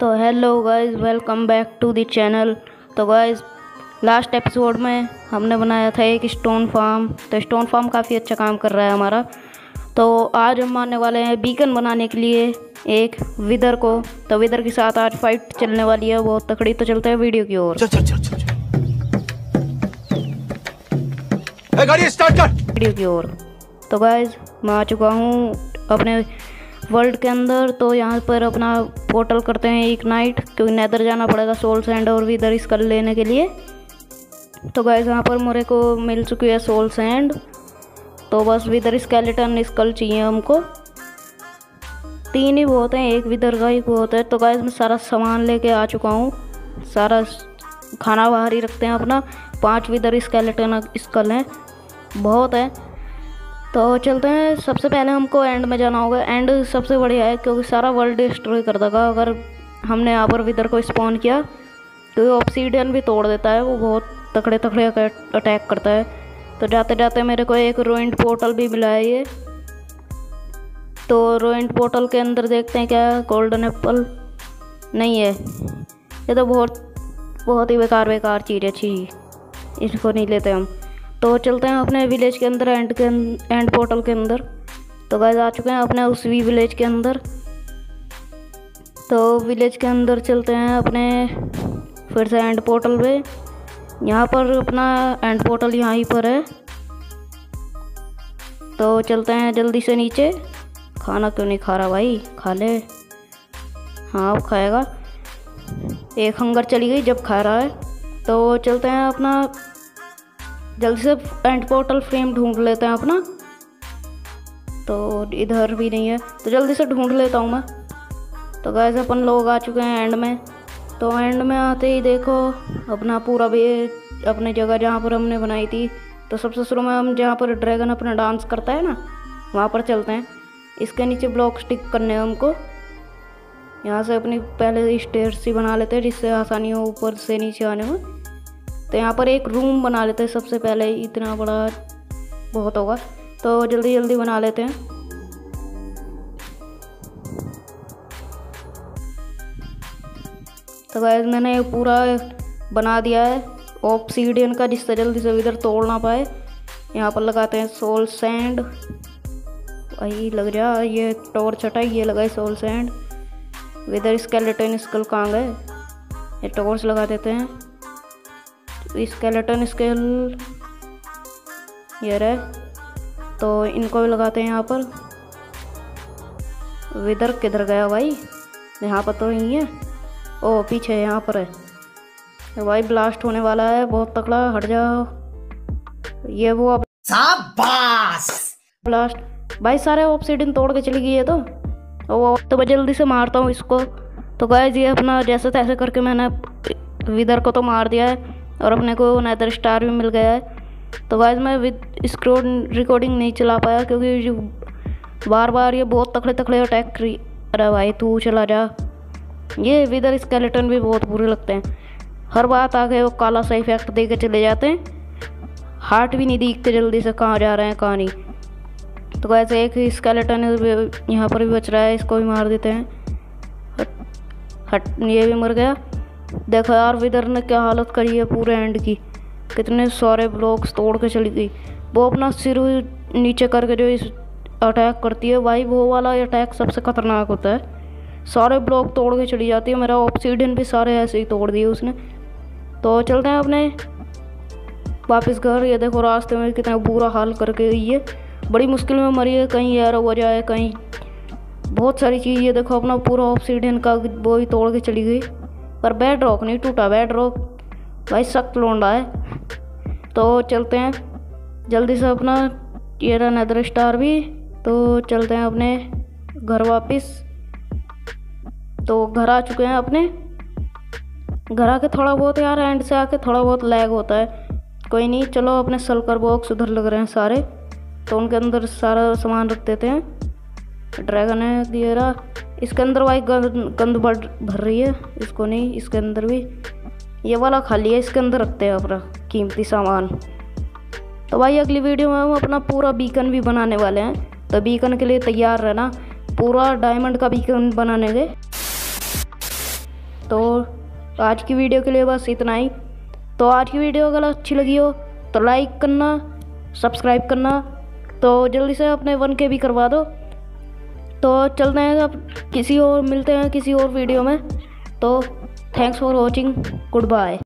तो hello guys welcome back to the channel तो guys last episode में हमने बनाया था एक स्टोन फार्म तो स्टोन फार्म काफ़ी अच्छा काम कर रहा है हमारा. तो आज हम आने वाले हैं बीकन बनाने के लिए एक विदर को. तो विदर के साथ आज फाइट चलने वाली है. बहुत तकड़ी तो चलते हैं वीडियो की ओर. वीडियो की ओर. तो गाइज़ मैं आ चुका हूँ अपने वर्ल्ड के अंदर. तो यहाँ पर अपना पोर्टल करते हैं एक नाइट क्योंकि नैदर जाना पड़ेगा सोल सैंड और विदर इसका लेने के लिए। तो गाइज़ यहाँ पर मोरे को मिल चुकी है सोल सैंड तो बस विदर स्केलेटन स्कल चाहिए हमको। तीन ही बहुत हैं, एक विदर का ही बहुत है। तो गाइज़ मैं सारा सामान लेके आ चुका हूँ। सारा खाना बाहर ही रखते हैं अपना। पाँच विदर स्केलेटन स्कल हैं। बहुत है। तो चलते हैं। सबसे पहले हमको एंड में जाना होगा। एंड सबसे बढ़िया है, क्योंकि सारा वर्ल्ड डिस्ट्रॉय कर देगा। अगर हमने यहाँ पर विदर को स्पॉन किया तो ऑप्सीडियन भी तोड़ देता है। वो बहुत तकड़े तकड़े अटैक करता है। तो जाते जाते मेरे को एक रोइंट पोर्टल भी मिला है ये। तो रोइंट पोर्टल के अंदर देखते हैं क्या गोल्डन एप्पल नहीं है। ये तो बहुत बहुत ही बेकार बेकार चीज़ है इसको नहीं लेते हम। तो चलते हैं अपने विलेज के अंदर एंड के एंड पोर्टल के अंदर। तो गाइस आ चुके हैं अपने उस वी विलेज के अंदर। तो विलेज के अंदर चलते हैं अपने, फिर से एंड पोर्टल पे। यहाँ पर अपना एंड पोर्टल यहाँ ही पर है। तो चलते हैं जल्दी से नीचे। खाना क्यों नहीं खा रहा भाई? खा ले। हाँ अब खाएगा। एक हंगर चली गई जब खा रहा है। तो चलते हैं अपना जल्दी से एंड पोर्टल फ्रेम ढूंढ लेते हैं अपना। तो इधर भी नहीं है तो जल्दी से ढूंढ लेता हूँ मैं। तो गैस अपन लोग आ चुके हैं एंड में। तो एंड में आते ही देखो, अपना पूरा भी, अपने जगह जहाँ पर हमने बनाई थी। तो सबसे शुरू में हम जहाँ पर ड्रैगन अपना डांस करता है ना, वहाँ पर चलते हैं। इसके नीचे ब्लॉक स्टिक करने हैं हमको। यहाँ से अपनी पहले स्टेयर्स ही बना लेते हैं, जिससे आसानी हो ऊपर से नीचे आने में। तो यहाँ पर एक रूम बना लेते हैं सबसे पहले, इतना बड़ा बहुत होगा। तो जल्दी जल्दी बना लेते हैं। तो गैस मैंने पूरा बना दिया है। ऑप्सीडियन का जिससे जल्दी से इधर तोड़ ना पाए। यहाँ पर लगाते हैं सोल सैंड वही लग जा ये टॉर्च हटाई, ये लगाए soul sand wither skeleton skull कहाँ गए? ये टॉर्च लगा देते हैं। स्केलेटन स्केल ये रहे। तो इनको भी लगाते हैं यहाँ पर। विदर किधर गया भाई? यहाँ पर तो नहीं है। ओ पीछे यहाँ पर है। भाई ब्लास्ट होने वाला है बहुत तकड़ा हट जाओ। ये वो अब ब्लास्ट भाई सारे ऑप्सीडियन तोड़ के चली गई है तो। ओ तो मैं जल्दी से मारता हूँ इसको। तो गाइस ये अपना जैसे तैसे करके मैंने विदर को तो मार दिया है। और अपने को नैदर स्टार भी मिल गया है। तो गाइस मैं विद स्क्रोड रिकॉर्डिंग नहीं चला पाया क्योंकि बार बार ये बहुत तकड़े तकड़े अटैक अरे भाई, तू चला जा। ये विदर स्केलेटन भी बहुत बुरे लगते हैं। हर बात आके वो काला सा इफ़ेक्ट दे के चले जाते हैं। हार्ट भी नहीं दिखते जल्दी से कहाँ जा रहे हैं, कहाँ नहीं। तो वैसे एक स्केलेटन यहाँ पर भी बच रहा है, इसको भी मार देते हैं। हट ये भी मर गया। देखो यार, विदर ने क्या हालत करी है पूरे एंड की। कितने सारे ब्लॉक्स तोड़ के चली गई। वो अपना सिर नीचे करके जो इस अटैक करती है, भाई वो वाला अटैक सबसे खतरनाक होता है। सारे ब्लॉक तोड़ के चली जाती है। मेरा ऑप्सीडियन भी सारे ऐसे ही तोड़ दिए उसने। तो चलते हैं अपने। वापस घर। ये देखो, रास्ते में कितना बुरा हाल करके गई है। बड़ी मुश्किल में मरी है। कहीं एयर हो जाए कहीं बहुत सारी चीज़। ये देखो, अपना पूरा ऑप्सीडियन का वो ही तोड़ के चली गई। पर बेड रॉक नहीं टूटा बेड रॉक भाई सख्त लोंडा है। तो चलते हैं, जल्दी से अपना ये रहा नदर स्टार भी तो चलते हैं अपने घर वापस। तो घर आ चुके हैं अपने। घर आके थोड़ा बहुत यार एंड से आके थोड़ा बहुत लैग होता है। कोई नहीं, चलो अपने सलकर बॉक्स उधर लग रहे हैं सारे। तो उनके अंदर सारा सामान रख देते हैं। ड्रैगन है दिए रहा इसके अंदर भाई गंद गंद बढ़ भर रही है। इसको नहीं, इसके अंदर भी। ये वाला खाली है, इसके अंदर रखते हैं अपना कीमती सामान। तो भाई अगली वीडियो में हम अपना पूरा बीकन भी बनाने वाले हैं। तो बीकन के लिए तैयार रहना। पूरा डायमंड का बीकन बनाने के। तो आज की वीडियो के लिए बस इतना ही। तो आज की वीडियो अगर अच्छी लगी हो तो लाइक करना सब्सक्राइब करना। तो जल्दी से अपने वन के भी करवा दो। तो चलते हैं अब किसी और, मिलते हैं किसी और वीडियो में। तो thanks for watching good bye